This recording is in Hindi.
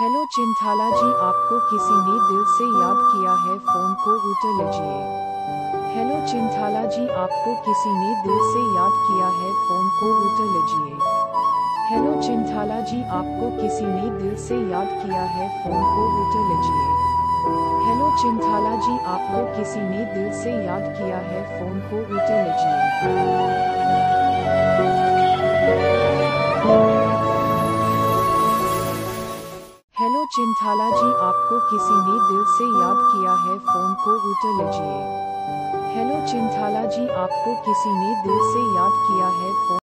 हेलो चिंथाला जी, आपको किसी ने दिल से याद किया है, फ़ोन को उठा लीजिए। हेलो चिंथाला जी, आपको किसी ने दिल से याद किया है, फ़ोन को उठा लीजिए। हेलो चिंथाला जी, आपको किसी ने दिल से याद किया है, फ़ोन को उठा लीजिए। हेलो चिंथाला जी, आपको किसी ने दिल से याद किया है, फ़ोन को उठा लीजिए। चिंथाला जी आपको किसी ने दिल से याद किया है, फ़ोन को उठा लीजिए। हेलो चिंथाला जी आपको किसी ने दिल से याद किया है?